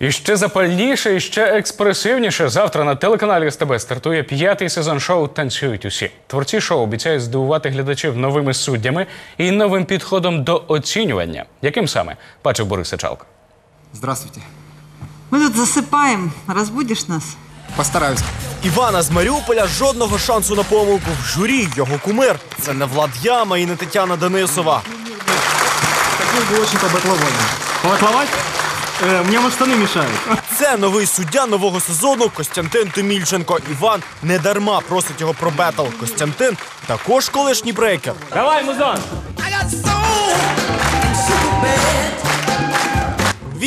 І ще запальніше, і ще експресивніше. Завтра на телеканалі СТБ стартує п'ятий сезон шоу Танцюють усі. Творці шоу обіцяють здивувати глядачів новими суддями і новим підходом до оцінювання. Яким саме бачив Борис Сичалко. Здравствуйте. Мы тут засыпаем. Разбудишь нас? Постараюсь. Івана з Маріуполя жодного шансу на помилку. В журі його кумир. Це не Влад Яма і не Тетяна Денисова. Хотел бы очень побатловать. Побатловать? Э, мне вот штаны мешают. Це новий суддя нового сезону Костянтин Тимільченко. Іван не дарма просить його про бетл. Костянтин також колишній брейкер. Давай, музон!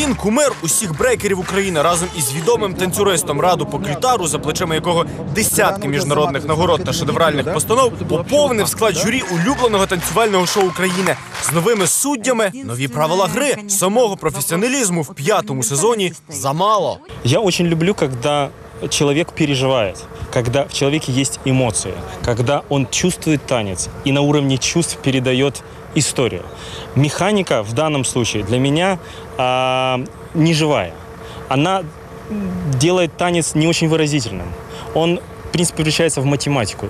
Він кумир усіх брейкерів України разом із відомим танцюристом Раду Поклітару, за плечима якого десятки міжнародних нагород та шедевральних постанов поповнив склад журі улюбленого танцювального шоу України з новими суддями, нові правила гри, самого професіоналізму в п'ятому сезоні замало. Я очень люблю, когда человек переживает, когда в человеке есть эмоции, когда он чувствует танец и на уровне чувств передает историю. Механика в данном случае для меня а, не живая. Она м, делает танец не очень выразительным. Он, в принципе, превращается в математику.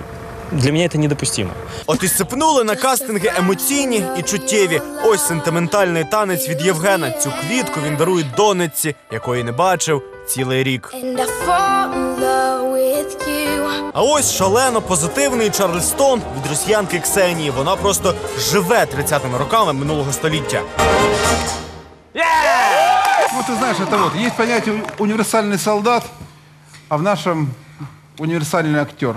Для меня это недопустимо. От і сипнули на кастинги емоційні і чуттєві. Ось сентиментальний танець від Євгена. Цю квітку він дарує донечці, якої не бачив цілий рік. And I fall in love with you. А ось шалено позитивний Чарльстон від росіянки Ксенії. Вона просто живе 30-ми роками минулого століття. Ну, ты знаешь, это вот, есть понятие у- универсальный солдат, а в нашем универсальный актер.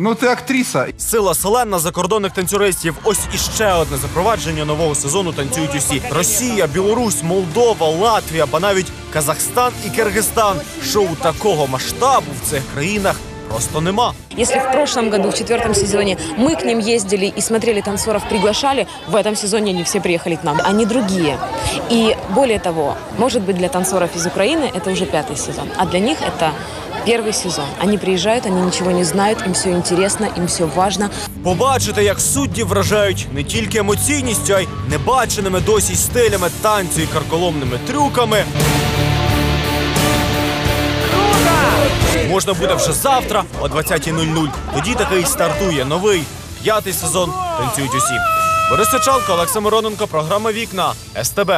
Ну, ти актриса. Сила селена закордонних танцюристів. Ось іще одне запровадження нового сезону танцюють усі: Росія, Білорусь, Молдова, Латвія, ба навіть Казахстан і Киргизстан. Шоу такого масштабу в цих країнах просто нема. Если в прошлом году, в четвертом сезоне, мы к ним ездили и смотрели танцоров, приглашали, в этом сезоне они все приехали к нам. Они другие. И более того, может быть, для танцоров из Украины это уже пятый сезон, а для них это первый сезон. Они приезжают, они ничего не знают, им все интересно, им все важно. Побачите, як судді вражають не тільки емоційністю, а й небаченими досі стилями танцю і карколомними трюками. Можна буде вже завтра о 20.00. Тоді такий стартує новий п'ятий сезон. Танцюють усі. Борис Сичалко, Олекса Мироненко, програма Вікна СТБ.